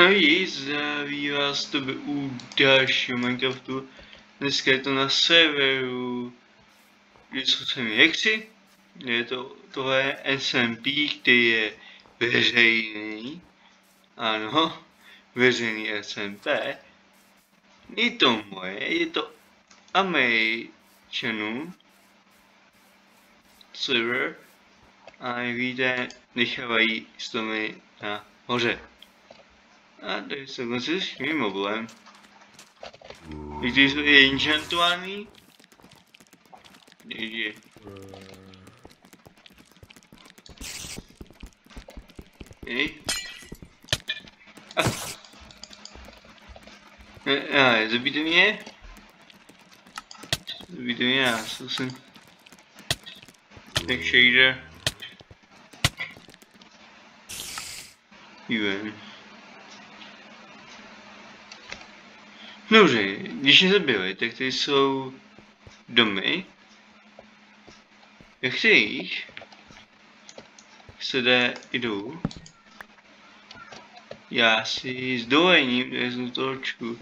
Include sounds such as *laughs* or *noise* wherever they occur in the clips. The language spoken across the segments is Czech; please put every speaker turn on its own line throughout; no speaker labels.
Ahoj, zdraví vás to by u dalšího Minecraftu. Dneska je to na serveru, kde jsou sami hexy. Je to, tohle SMP, který je veřejný. Ano, veřejný SMP. Je to moje, je to Američanů server. A jak víte, nechávají stromy na moře. A tady se dokonce s mým mobilem. Když je enchantovaný. Takže... Hej. A. A, zabijte mě. Zabijte mě, já jsem... Tak shader. Dobře, když nezabili, tak ty jsou domy, kterých se jde jdu. Já si s dovolením vezmu točku.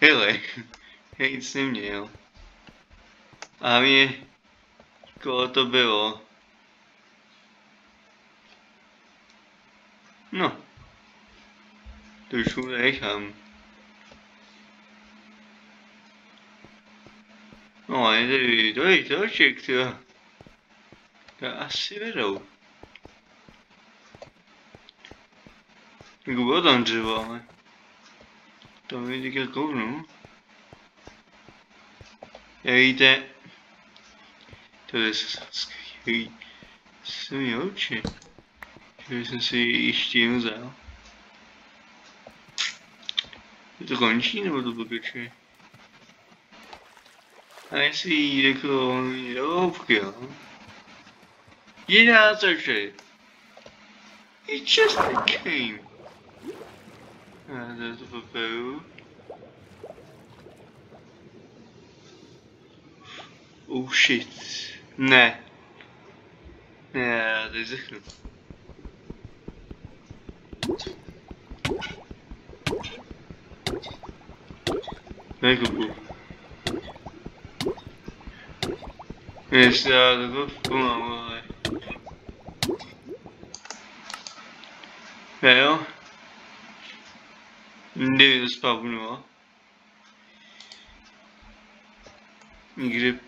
Hele, *laughs* já nic neměl. A mě, koho to bylo? No. To už mu nechám. No, je tady, to je toček, to. Asi vedou. Jako bylo tam dřevo, ale... To mi teďka kouknu. Jak víte... To je skvělý. Jsem mi oči. Že jsem si ještě jen vzal. Je to končí nebo to pokračuje? A jestli jako do hloubky, jo? Jiná takže. It's just a game. A to to poperu. Oh shit. Ne. Ne, to zechnu. Necoupu. Jestli já takhle pomalu, ale... Ne jo? Kde to spavnulo? Nikde...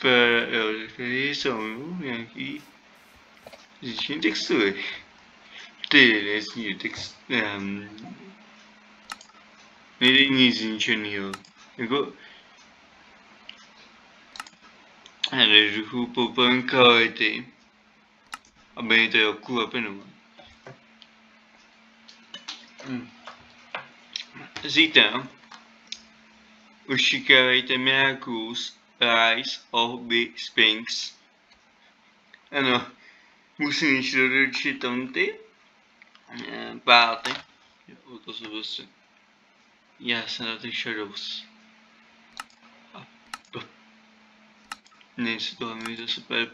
Per, jo, tady jsou nějaký... Zničení textury. Ty, nesmí text... Um, Nejde nic zničenýho. Jako... Jdeš duchu poupem kvality. Aby to je okulepeno. Hm. Zítra očekávejte Miraculous Rise of the Sphinx. Ano, musím ještě doručit tamty. Páty. Jo, to se prostě já jsem na ty Shadows. A to. Nejsi to mi to super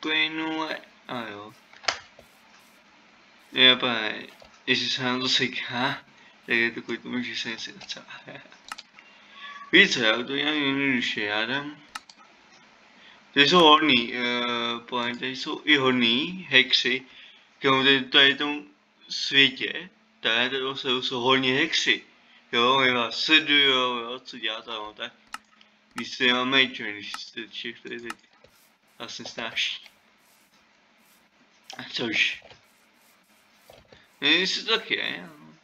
plynule. A jo. Já pane, jestli se nám to seká, tak je to kvůli tomu, že se něco docela. *laughs* Víte, já to dělám jednoduše, já dám. Tady jsou hodný, uh, jsou i hodný hexy, komu tady, tady tom světě, tady, tady jsou, jsou hodně hexy. Jo, my vás sledujou, jo, co děláte, no tak. Když se mám major, když jste všechno teď vlastně snáší. A což? Jestli to tak je, no.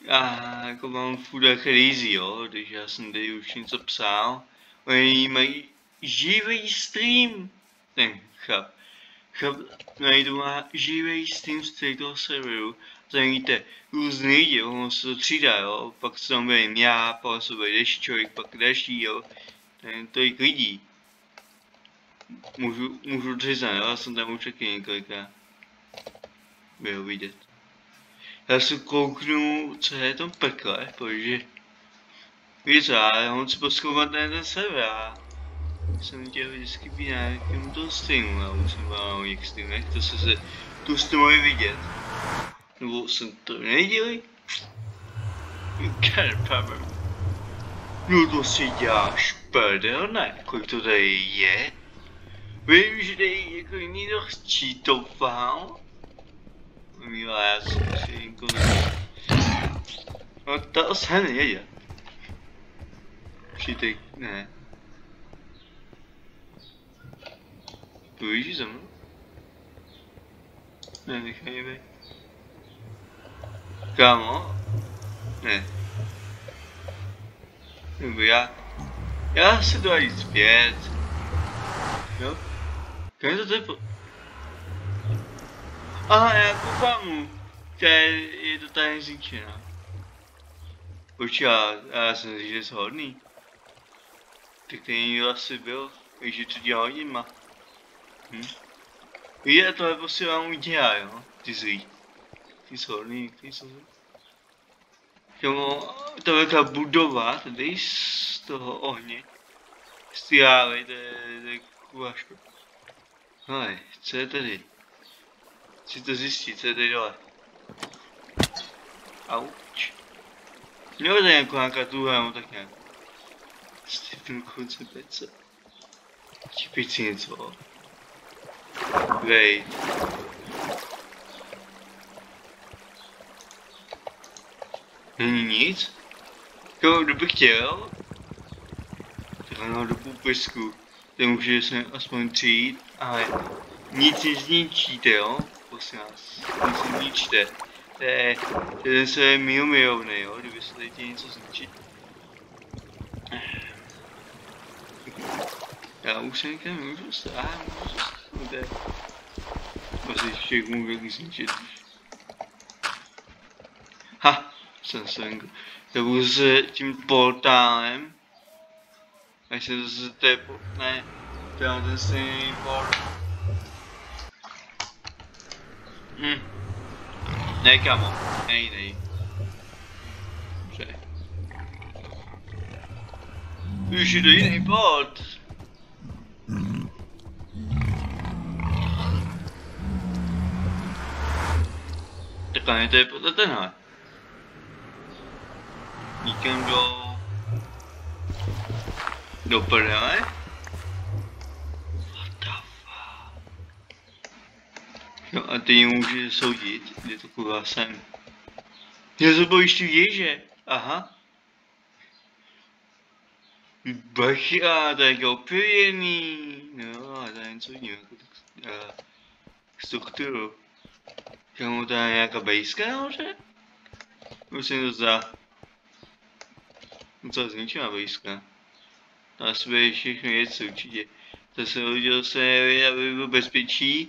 Já jako mám furt crazy, jo, když já jsem tady už něco psal. Oni mají živý stream, ten chlap. Chlap najdu má živý stream z toho serveru tam víte, různý lidi, ono se to třídá, jo, pak se tam bude já, pak se bude další člověk, pak další, jo, ten tolik lidí. Můžu, můžu přiznat, já jsem tam už taky několikrát byl vidět. Já se kouknu, co je tam pekle, protože víte, já mám si poskoumat na ten server, já jsem chtěl vždycky být na nějakém toho streamu, já musím vám o těch streamech, to se se jste mohli vidět. Nebo jsem to neviděli? Kerpamem. No to si děláš prdel, ne? Kolik to tady je? Vím, že tady jako někdo sčítoval. Milá, já jsem si jako... No to se nejde. Čítek, ne. Půjdeš za mnou? Ne, nechaj. Kámo? Ne. Nebo já... Já se jdu jít zpět. Jo? Kam to tady po... Aha, já koukám mu. To je, je to tady zničená. Počkej, já, já jsem si, že je hodný. Tak někdo asi byl. Víš, že to dělá hodinma. Hm? Víte, tohle prostě vám udělá, jo? Ty zlý. Ty hodný, ty jsou zlý. Jo, to velká budova, tady z toho ohně. Stihávej, to je, to je kuvaško. Hele, co je tady? Chci to zjistit, co je tady dole. Auč. Měl tady nějakou nějaká tuha, nebo tak nějak. Stephen konce pece. Čipit si něco. Wait. Není nic? Jo, kdo by chtěl? Tak ano, do půpisku. To může se aspoň přijít, ale nic nezničíte, jo? Prosím vás, nic nezničíte. To je, ten se je mil milovný, jo? Kdyby se tady něco zničit. Já už se někde můžu stát, můžu stát. Asi ještě můžu zničit. To budu s tím portálem. Až se to je, ne, to je ten stejný port. Hm. Ne, kamo, nej, nej. Dobře. Už to jiný port. Tak to je podle tenhle fuck? Jo a ty může soudit, kde to kurva jsem. Já se bojíš ty věže, aha. Bacha, to je opěvěný. No, a to je něco jiného, jako tak, uh, strukturu. Kamu to je nějaká bejská nahoře? Musím to zdá. No co, zničila blízka. Na sebe všechny věci určitě. To se udělal se, aby byl bezpečí.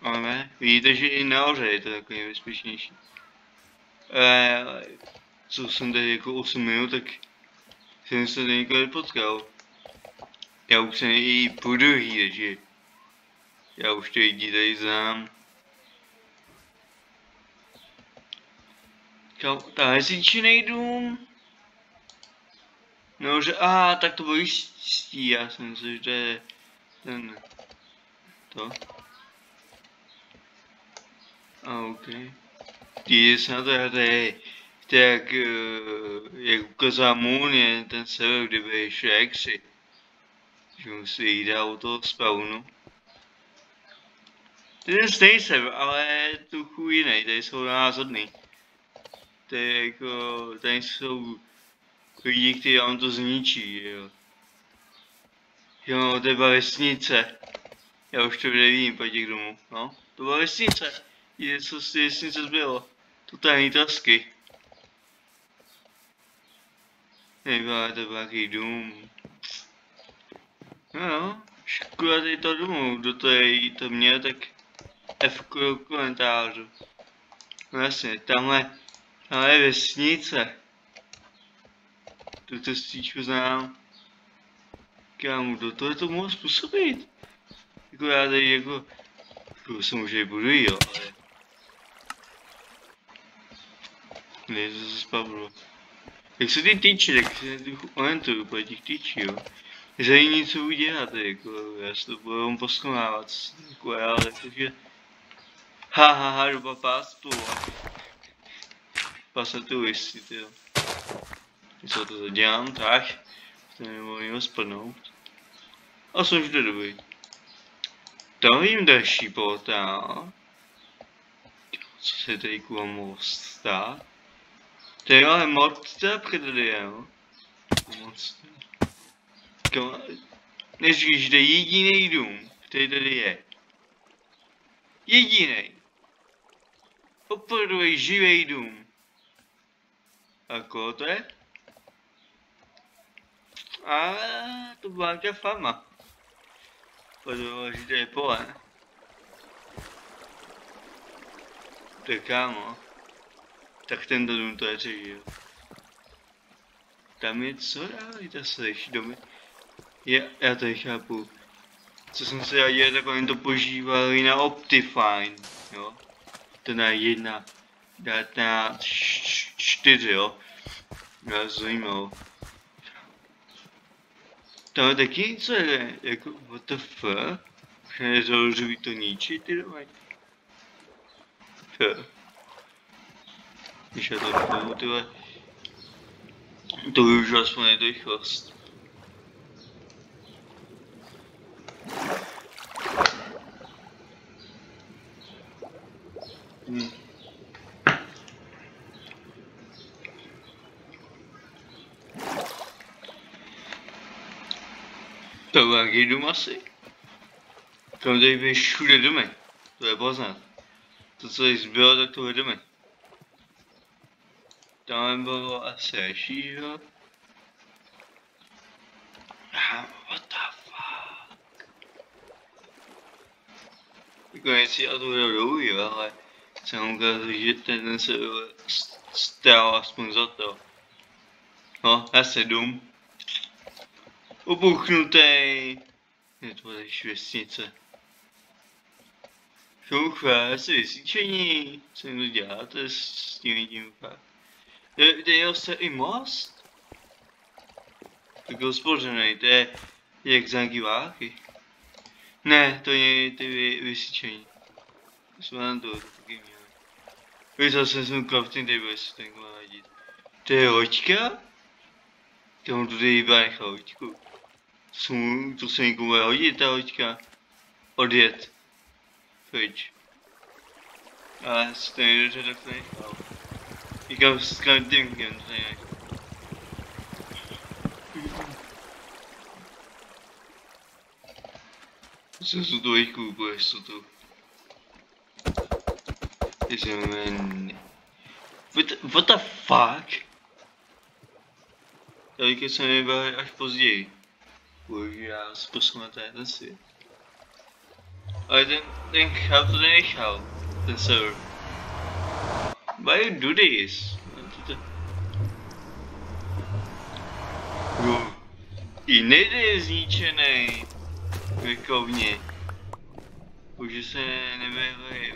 Ale vidíte, že i nahoře je to takový bezpečnější. Ale co jsem tady jako 8 minut, tak jsem se tady nikoho nepotkal. Já už jsem i po druhý, takže já už ty lidi tady znám. Kam, tady si nejdu. No, že, a tak to bylo jistý, já jsem myslel, že je ten, to. A ok. Ty se na to hraje, je jak, eh, ukázal Moon, je ten server, kde šel exy. Že musí jít do toho spawnu. To je stejný server, ale trochu jiný, tady jsou názorný. To je jako, tady jsou lidi, kteří vám to zničí, jo. Jo, to byla vesnice. Já už to nevím, pojď domů, no. To byla vesnice. Je, co té vesnice zbylo. To tajný tasky. Nebyla to nějaký dům. No, no, škoda tady to domů, kdo to je, to měl, tak F komentářů. No jasně, tamhle, tamhle je vesnice tu cestičku znám. Kámo, do toho to mohl způsobit. Jako já tady jako, jako se možná i buduji, jo, ale... Ne, to se spavlo. Jak se ty týče, tak se orientuju po těch týčí, jo. Že nic co udělat, jako, já si to budu poskonávat, jako já, ale takže... Ha ha ha, doba pástu. Pasa tu jestli, ty jo. Co to zadělám, tak. To nemohu spadnout. A jsem vždy dobrý. To jim další portál. Co se tady kůl mohl stát? To je ale moc to prdeli, jo. Moc to. Než jde jediný dům, který tady je. Jediný. Opravdu živý dům. A koho to je? A to byla nějaká fama. Podle že to je kámo. Tak tento dům to je jo. Tam je co dál, ta slyší domy. Je, já to chápu. Co jsem se já dělal, tak oni to požívali na Optifine, jo. To na jedna, na čtyři, jo. Já zajímalo. Tam taky něco, je, jako, what the fuck? Nezaložují to ničit, ty domají. Když já to chvíli, tyhle. To využiju aspoň rychlost. Hmm. To byl jaký dům asi? Tam tady byly všude domy. To je poznat. To, co tady zbylo, tak to je domy. Tam bylo asi ještě, jo? What the fuck? Jako jestli já to dolů, jo, ale jsem ukázal, že ten se stál aspoň za to. No, já sedm. Obuchnutý. Je to tady vesnice. Šoucha, asi vysíčení. Co jim to děláte s tím tím fakt? Dělal se i most? Tak uspořený, to je jak za diváky. Ne, to je ty vy, vysyčení. Jsme na to taky měli. Vyzal jsem jsem crafting table, jestli ten má hodit. To je hoďka? To on tady iba nechal hoďku. To se bude hodit ta hoďka. Odjet. Stejně dobře tak to nechal. Říkám s craftingem, to je Jsem se to jich koupil, co to. Jsem What, what the fuck? Tady se nebyl až později. Já se posunu na ten svět. Ale ten, ten chal to nenechal, ten server. Why you do this? Bro, i nejde je zničený. Věkovně. Už se nevyhlejí.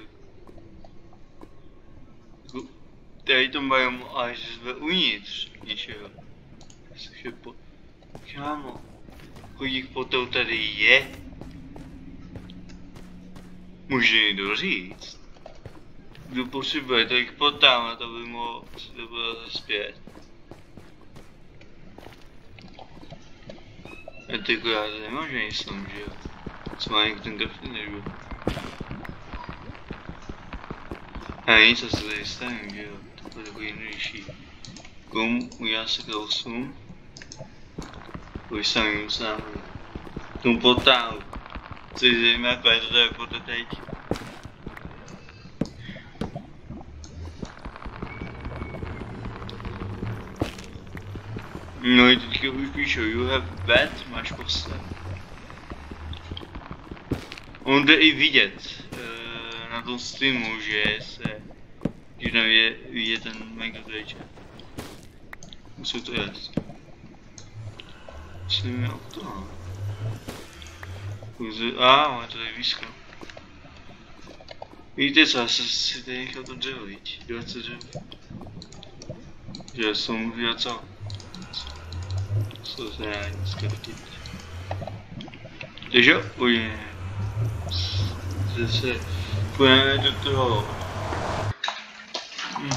Tady to mají až jsme uvnitř něčeho. Což po... Kámo. Kolik potou tady je? Může někdo říct? Kdo potřebuje, to jich potám a to by mohl to bylo zpět. A ty já to nemůžu nic tom, že jo? Co má někdo ten grafit, nebo? A nic, co se tady stane, že jo? To bude takový jednodušší. Komu udělá se kousům? Už jsem sám. Tomu potáhu. Což zřejmě jako je to tady po teď. No i teďka už píšou, you have bed, máš postel. On jde i vidět uh, na tom streamu, že se, že tam je vidět ten Megatrager. Musím to jet. Myslím, jo, to. A, ah, máme tady výzkum. Víte co, já jsem si tady nechal to dřevo, viď? 20 dřevo. Že jsem udělat co? Co se dá dneska vtip. Takže, oj, zase půjdeme do toho. Hm.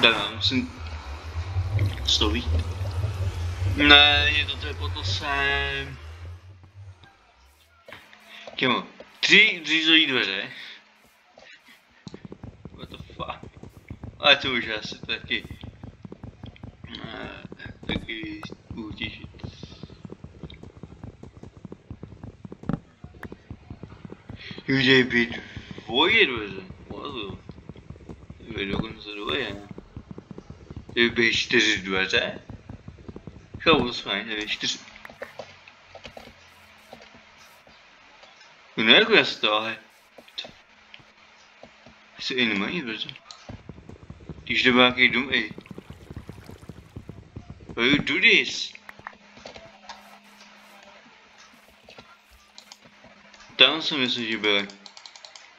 Dávám, musím. Ne, je to to sem. Kemo, tři řízový dveře. What the fuck? Ale to už asi taky... Ne, taky utěšit. Jde být dvoje dveře. What the... dokonce dvoje, ne? Kdyby čtyři dveře? Chápu, fajn, kdyby čtyři. No jako já to, ale... Asi i nemají dveře. Když jde nějaký dům, ej. Why you do this? Tam jsem myslím, že byli.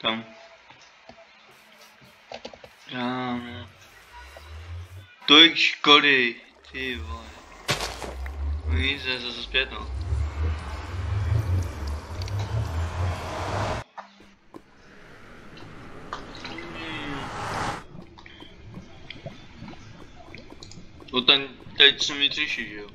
Tam. Tam. Tolik Nic, zase zpět no. No ten, teď se mi třeší, že jo?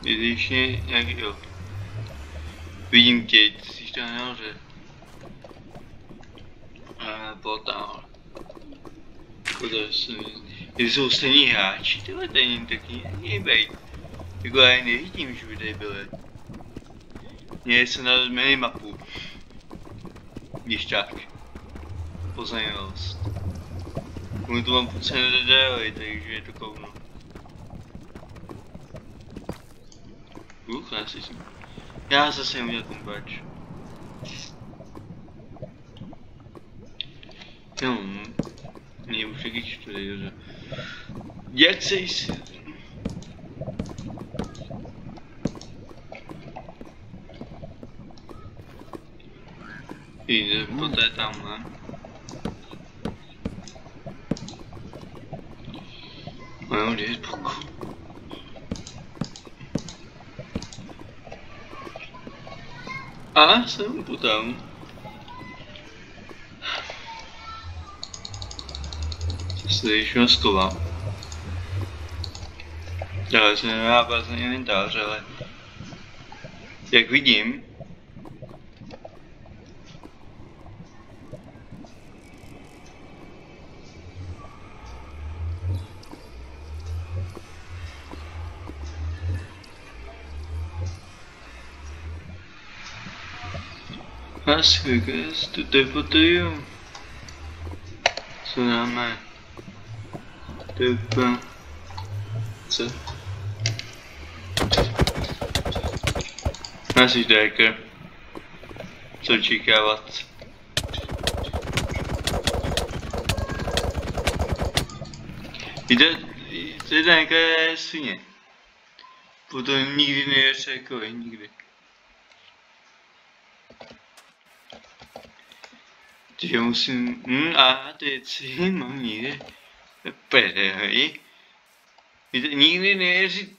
Když nějak jo. Vidím tě, jsi tam nahoře. A potom. Škoda, že jsem... Jsou stejní hráči, tyhle není taky nejbej. Jako já nevidím, že by tady byly. Měli se na minimapu. Když tak. Pozajímavost. Kvůli to mám pocit nedodali, takže je to kouknu. Uch, já si jsem. Já zase uměl kumpač. No, mě už taky čtvrtý, že... Jak se jsi... Jde poté tamhle. No, kde je pokoj? A jsem Slyš skova. Já jsem nemá vlastně inventář, ale jak vidím, Las Vegas, tu teleportuju. Co dáme? Typa. Co? Asi Decker. Co očekávat? Jde, to je nějaká svině. Potom nikdy neřekl, nikdy. že musím, hm, a teď si mám někde pedej. Nikdy nejeřit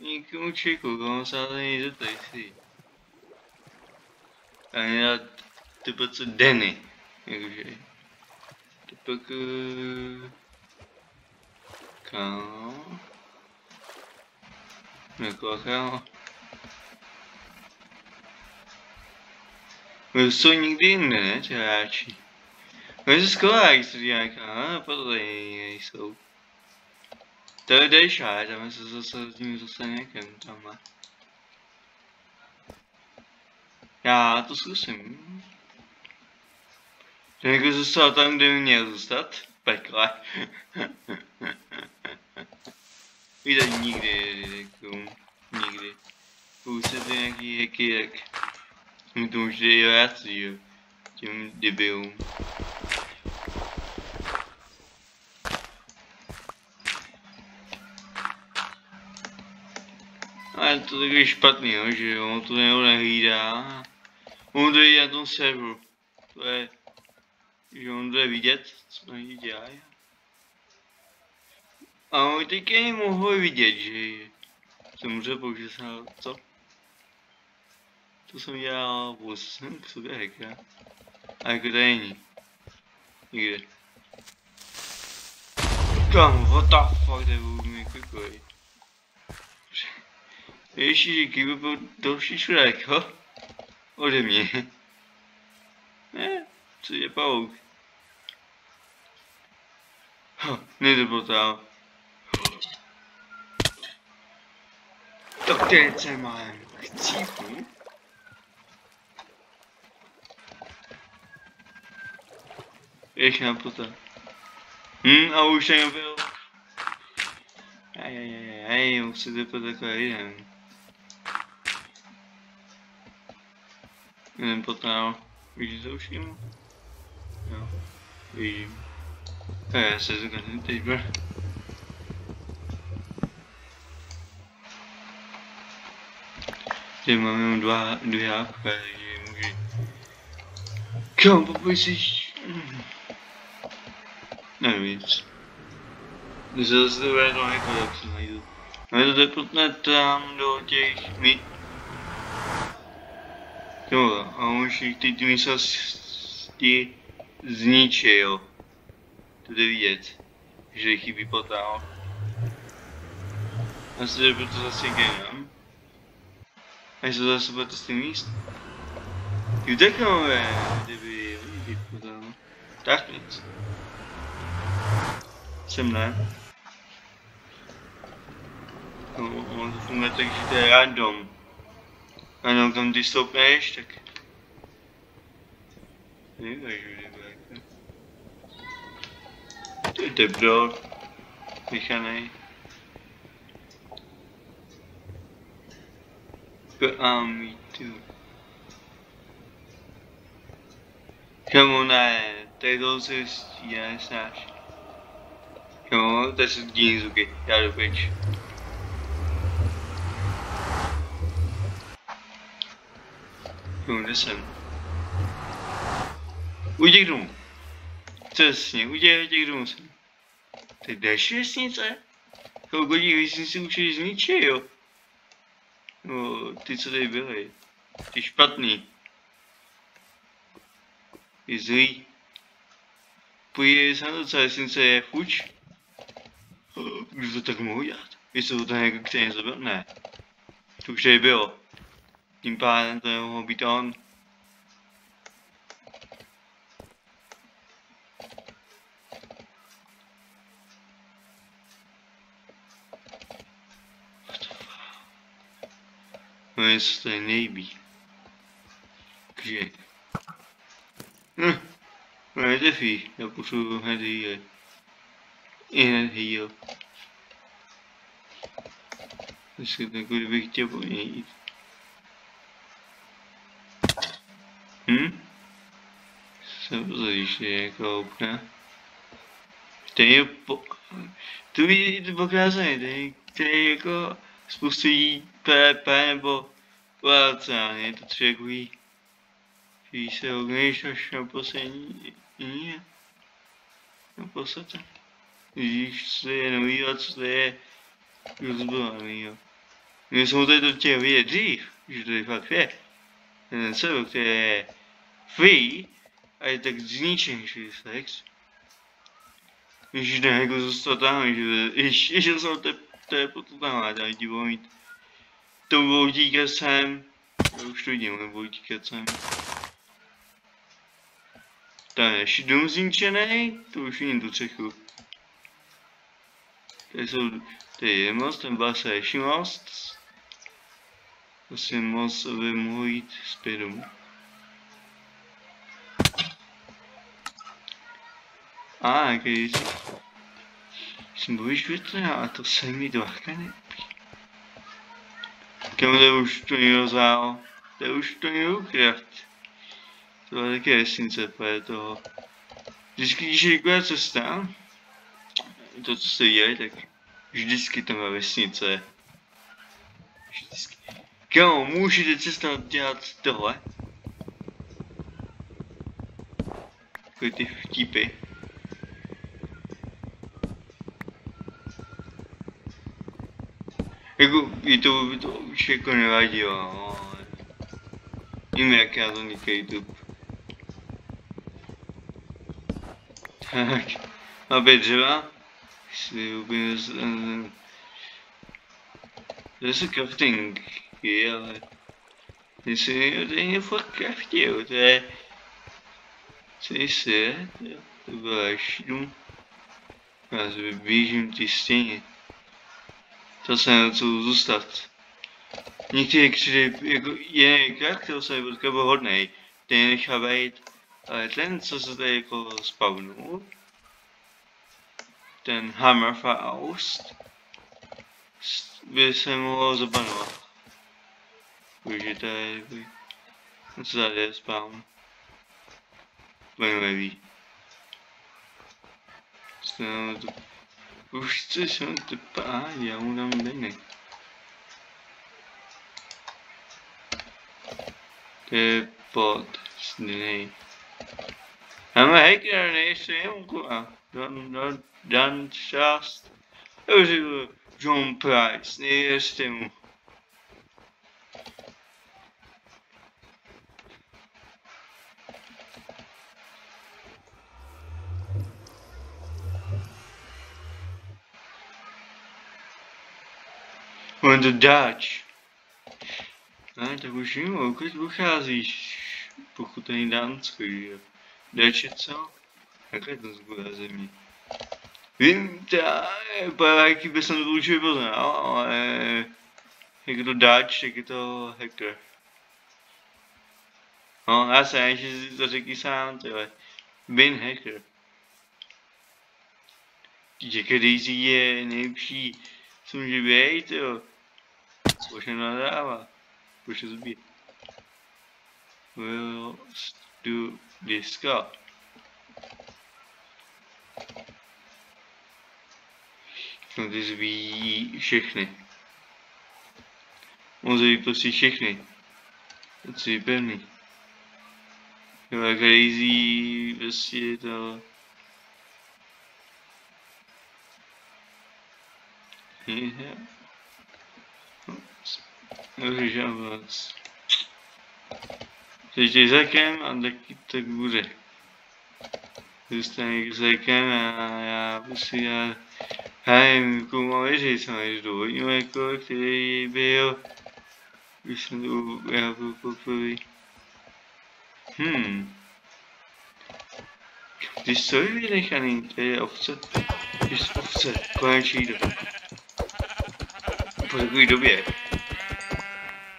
nikomu člověku, komu se ale nejde tady si. Ani na typu co Denny, jakože. Typu k... Kámo. Jako kámo. jsou nikdy jinde, ne, ti se říká, a podle nejsou. To je dejšá, tam se zase s tím zase někam tam. Já to zkusím. Jako zůstal tam, kde měl zůstat? Pekle. Víte, nikdy, jako, nikdy. Se to nějaký hacky, jak mi to je jasný, jo. Těm debilům. Ale to je špatný, jo, že on to nebo nehlídá. On to je na tom serveru. To je, že on to je vidět, co oni dělají. A on teďka nemohl vidět, že jsem musel použít co? To jsem dělal, vůz jsem k sobě hekra. A jako to není. Nikde. Kam, what the fuck, to je mi kukoj. Ježíši, kdyby byl další šurek, ho? Ode mě. Ne, co je pauk? Ha, nejde potál. Tak teď se mám chcípu. Ještě na potál. Hm, a už jsem byl. Aj, aj, aj, aj, musíte po takové jeden. Jeden potál. Vidíš to už jim? Jo, vidím. A já se zgadnu teď, bro. Tady mám jenom dva, dvě jápka, takže může... Kam, popoj si... Nevím víc. Zase to bude to jako jak se najdu. No to tepotne tam do těch mi... Jo, a už ty ty myslosti zničí, jo. To jde vidět, že chybí potál. Já si to proto zase genám. A to zase bude to stejný místo. Ty utekneme, kdyby oni potál. Tak nic. Sem ne. No, on to funguje tak, že to je random. Ano, kam ty stoupneš, tak... Nevíš, že bude To je debro. Vychanej. A mi tu. Kamu ne, tady to se stíhá, snáš. Kamu, to je se stíhá zuky, já jdu pryč. No, kde jsem? U těch domů. Přesně, u je další vesnice? Kolik lidí vesnici už zničí, jo? No, ty, co tady byly. Ty špatný. Je zlý. Se na to, co vesnice je fuč. Kdo to tak mohu dělat? Jestli to ten jako který zabil? Ne. To už tady bylo. Tím pádem to nemohl být on. No je se tady nejbí. Kde? Hm. No je defí, já potřebuji hned jíjet. I hned jíjet. Vždycky tak, kdybych chtěl Hm? Jsem zlíšný jako okna. To je po... To je pokrácený, to je, to je jako spustí PP nebo válce, je to třekový. Když se ogneš až na poslední linie. Na podstatě. Vidíš, co je nový a co je rozbalený, jo. My jsme tady to chtěli vidět dřív, že to je fakt je. Ten server, který je free a je tak zničený 66. Když ne, jako zůstal tam, že ještě, ještě jsem to, to je potom tam, a tady budou mít to budou díkat sem, já už to vidím, nebudou díkat sem. Tam je dům zničený, to už vidím tu cechu. Tady jsou, tady je most, ten byl se most. Asi most, aby mohl jít zpět domů. A, když jsem bojíš větře, a to se mi dvakrát nepí. Kam to už to někdo vzal? To už to někdo ukradl. To je také vesnice, je toho. Vždycky, když je taková cesta, to, co se děje, tak vždycky tam je vesnice. Vždycky. Kamo, můžete cesta dělat tohle? Takové ty vtipy. Jako, je to, to už jako nevadí, jo. Vím, jak já to nikdy YouTube. Tak, a pět dřeva. Si úplně to je crafting, ale... Jestli to je fakt crafty, jo, to je... Co je se? To bylo až jdu. Já se běžím ty stěně. To se něco zůstat. Některé křidy, jako jiný charakter se byl byl hodnej, ten nechá být, ale ten, co se tady jako spawnul, ten Hammerfaust, by se mohlo zabanovat. Takže to je, co tady je spawn. Zajímavý. Už chci se to pá, já mu dám dejnej. To je pod sny. Máme hacker, nejsem jemu a dan, dan, dan část. John Price, nejsem mu. On the Dutch. Ne, tak už vím, odkud pocházíš, pokud není Dánsko, že jo. Dutch je co? Jaká je to zbudá země? Vím, ta, jaký by jsem to určitě poznal, ale jak to Dutch, tak je to hacker. No, já jsem, že si to řekni sám, tyhle. Bin hacker. Jack Daisy je nejlepší, co může být, jo. Což nadává. Už je zbít. We'll do this go. No ty zbíjí všechny. On zbíjí prostě všechny. To je pevný. Jo, jak crazy, prostě to... Yeah. Dobře, moc. Teď zekem a taky tak bude. Zůstane zekem a já prostě já... Nevím, komu věřit, co než důvodního jako, který byl... Když jsem to já byl poprvé. Hmm. Ty jsou vynechaný, to je ovce. Ty jsou ovce, konečný do. Po takové době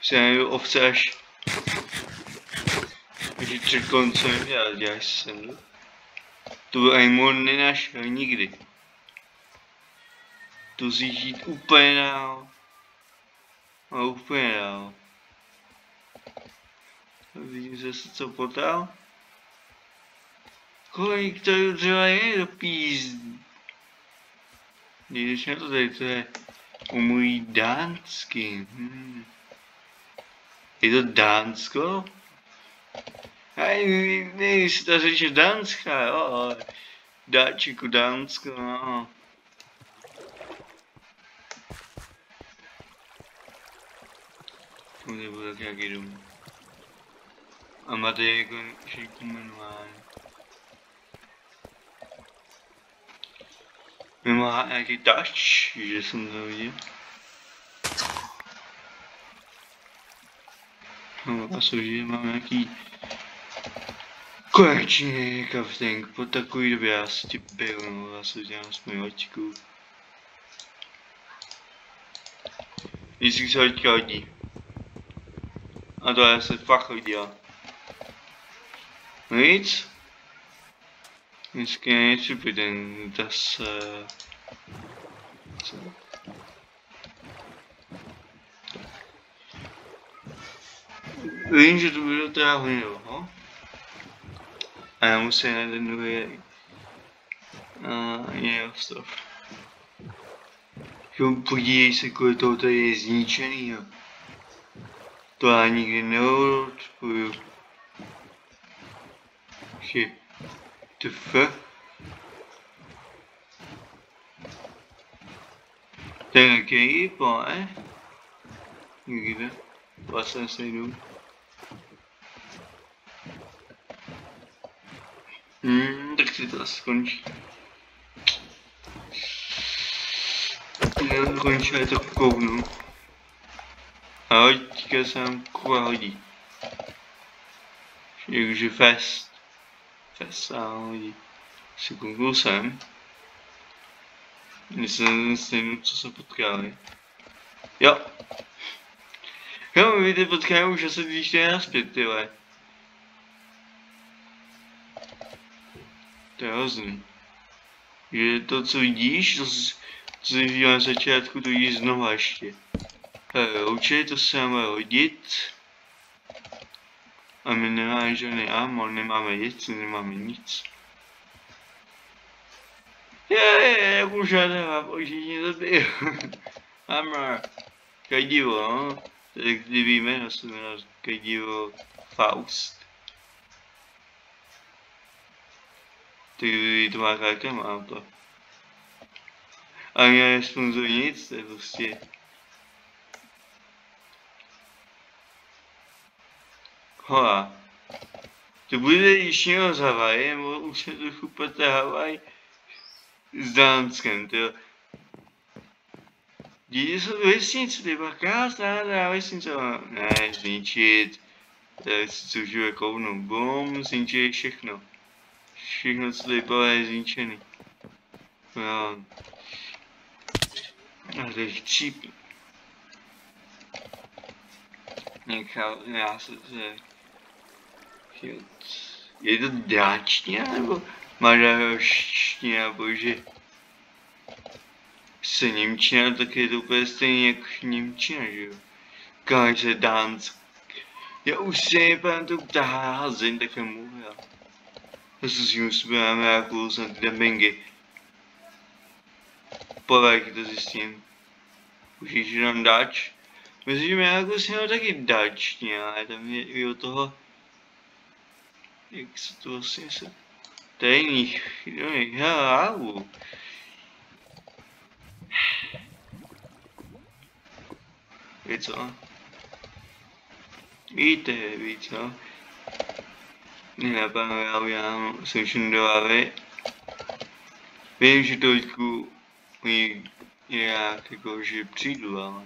se ovce až že před koncem já děláš sem. To by ani mohl nenašel nikdy. To musíš žít úplně dál. A úplně dál. Vidím zase co potal. Kolik to dřeva je do pízdy. Když na to tady, to je můj dánsky. Hmm. Je to Dánsko? Hej, nejsi to řeč Dánska, jo. Dáčiku Dánsko, no. To nebude tak jak jdu. A máte jako všechno jmenování. Má nějaký touch, že jsem to viděl. No a že mám nějaký konečně crafting po takový době já si ti byl, no já se dělám smyvačku. Vždycky se hoďka hodí. A to já se fakt hodila. Nic. Dneska něco ten zase... Co? Vím, že to bylo teda hodně dlouho. A já musím najít ten druhý uh, jiný ostrov. Jo, podívej se, kolik toho tady je zničený, jo. To já nikdy neodpoju. Že, to f. To je nějaký ne? Nikde. Vlastně se jdu. Hmm, tak si to asi skončí. Já končí, to kouknu. A teďka se nám kuba hodí. Jakože fest. Fest nám hodí. Si kouknu sem. Myslím, myslím, co se potkali. Jo. Jo, vidíte, potkali už asi když jde naspět, tyhle. To je hrozný. Že to, co vidíš, to, co jsi viděl na začátku, to vidíš znova ještě. Určitě to se máme hodit. A my nemáme žádný amor, nemáme nic, nemáme nic. Je, je, už žádná, boží, zabiju. Amor. Kajdivo, no. Tak kdyby jméno se jmenuje Kajdivo Faust. Ty to má jaké mám to. A já nesponzoruji nic, to je prostě... Hola. To bude již něho z Havaje, nebo už se trochu pete Havaj s Dánskem, to Jdi jsou vesnice, ty krásná ta vesnice, ne, zničit. Tak si cužuje kounu, bum, zničili všechno. Všechno, co tady bylo, je zničený. No. A to je chcípí. Nechal, já se se... Je to dáčtina, nebo maďarština, bože. Se Němčina, tak je to úplně stejně jako Němčina, že jo. Káže Dánsk. Já už se nepamatuju, ta házeň také mluvila. Já se s tím zpíváme jako snad dubbingy. Povek to zjistím. Už již jenom dač. Myslím, že jako si měl taky dač, ale tam je i od toho, jak se to vlastně se tajných, chvíli, hlavu. Víš co? Víte, víš co? Nenapadlo, já udělám Social Vím, že to teďku nějak jako, že přijdu, ale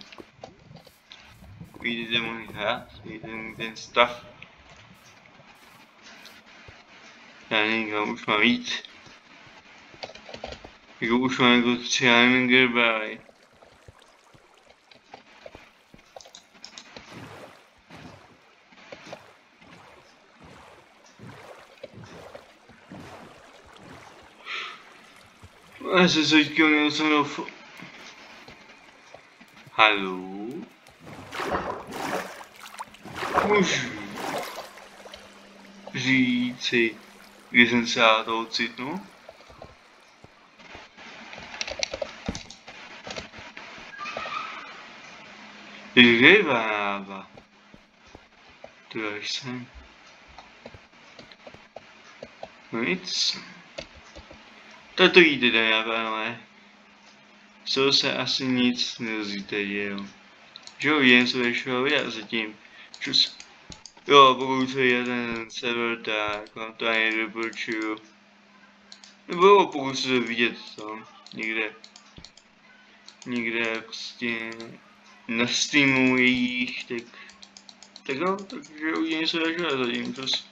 vidíte můj hrad, vidíte můj ten stav. Já nevím, už mám víc. Jako už mám jako třeba jen teďka měl jsem do... Haló? Můžu říci, kdy jsem se já to ocitnul? Ryba. Tu jsem. No nic. To jde, dámy a pánové. Co se asi nic nedozvíte, že jo. Že jo, jen se vašeho videa zatím. Čus. Jo, pokud se je ten server, tak vám to ani nedoporučuju. Nebo pokud se vidět tam, někde. Někde prostě na Steamu jejich, tak... Tak jo, takže uvidíme se dalšího zatím, čus.